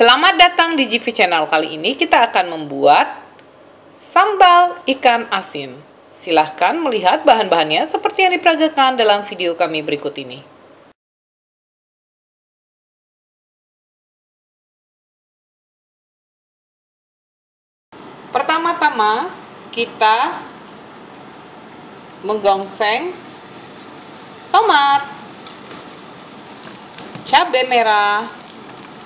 Selamat datang di GV Channel. Kali ini kita akan membuat sambal ikan asin. Silahkan melihat bahan-bahannya seperti yang diperagakan dalam video kami berikut ini. Pertama-tama kita menggongseng tomat, cabai merah,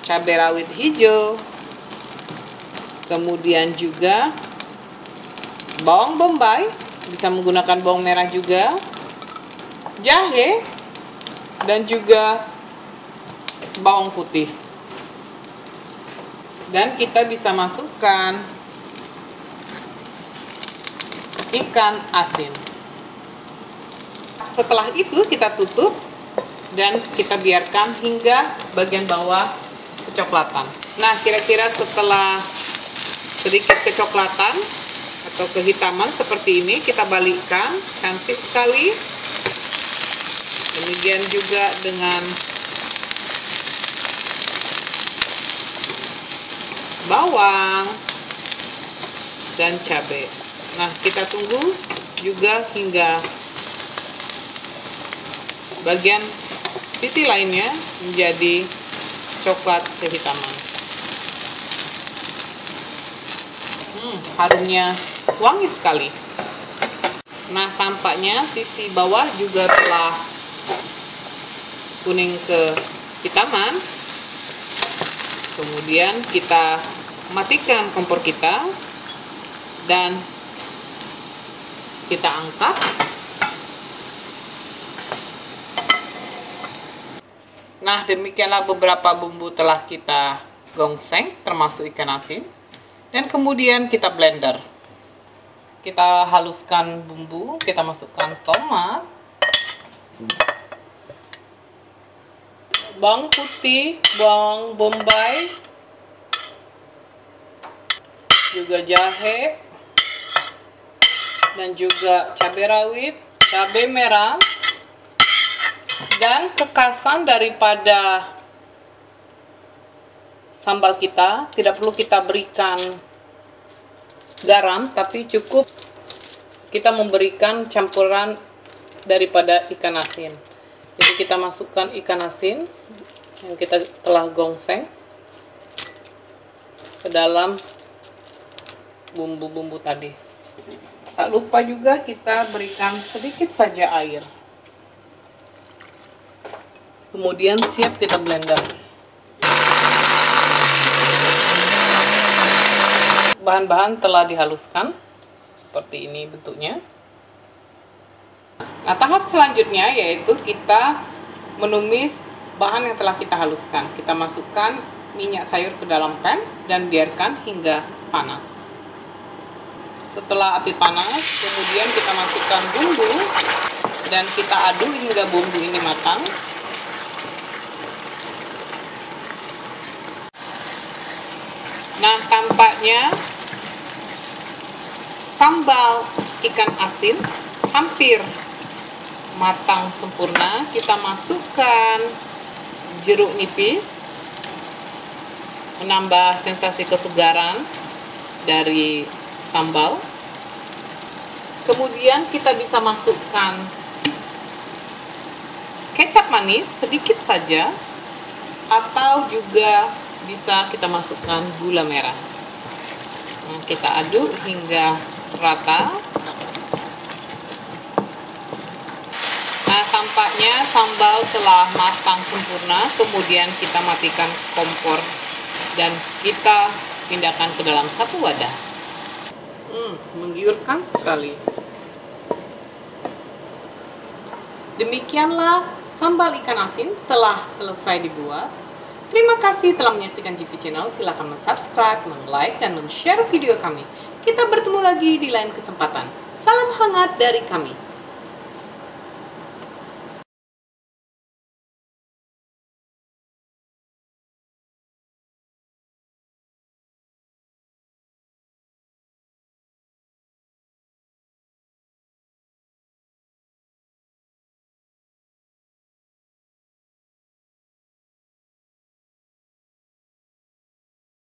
cabai rawit hijau, kemudian juga bawang bombay, bisa menggunakan bawang merah juga, jahe, dan juga bawang putih. Dan kita bisa masukkan ikan asin. Setelah itu kita tutup dan kita biarkan hingga bagian bawah kecoklatan. Nah, kira-kira setelah sedikit kecoklatan atau kehitaman seperti ini, kita balikkan, cantik sekali. Demikian juga dengan bawang dan cabai. Nah, kita tunggu juga hingga bagian sisi lainnya menjadi coklat kehitaman. Hmm, harumnya wangi sekali. Nah, tampaknya sisi bawah juga telah kuning kehitaman. Kemudian kita matikan kompor kita dan kita angkat Nah, demikianlah beberapa bumbu telah kita gongseng, termasuk ikan asin. Dan kemudian kita blender. Kita haluskan bumbu, kita masukkan tomat, bawang putih, bawang bombay, juga jahe, dan juga cabai rawit, cabai merah, dan kekasan daripada sambal kita tidak perlu kita berikan garam tapi cukup kita memberikan campuran daripada ikan asin. Jadi kita masukkan ikan asin yang kita telah gongseng ke dalam bumbu-bumbu tadi. Tak lupa juga kita berikan sedikit saja air kemudian siap kita blender. Bahan-bahan telah dihaluskan seperti ini bentuknya. Nah tahap selanjutnya yaitu kita menumis bahan yang telah kita haluskan. Kita masukkan minyak sayur ke dalam pan dan biarkan hingga panas. Setelah api panas kemudian kita masukkan bumbu dan kita aduk hingga bumbu ini matang Nah, tampaknya sambal ikan asin hampir matang sempurna. Kita masukkan jeruk nipis menambah sensasi kesegaran dari sambal. Kemudian kita bisa masukkan kecap manis sedikit saja atau juga bisa kita masukkan gula merah nah, kita aduk hingga rata. Nah tampaknya sambal telah matang sempurna. Kemudian kita matikan kompor dan kita pindahkan ke dalam satu wadah. Hmm, menggiurkan sekali. Demikianlah sambal ikan asin telah selesai dibuat Terima kasih telah menyaksikan GV Channel. Silahkan subscribe, like, dan share video kami. Kita bertemu lagi di lain kesempatan. Salam hangat dari kami.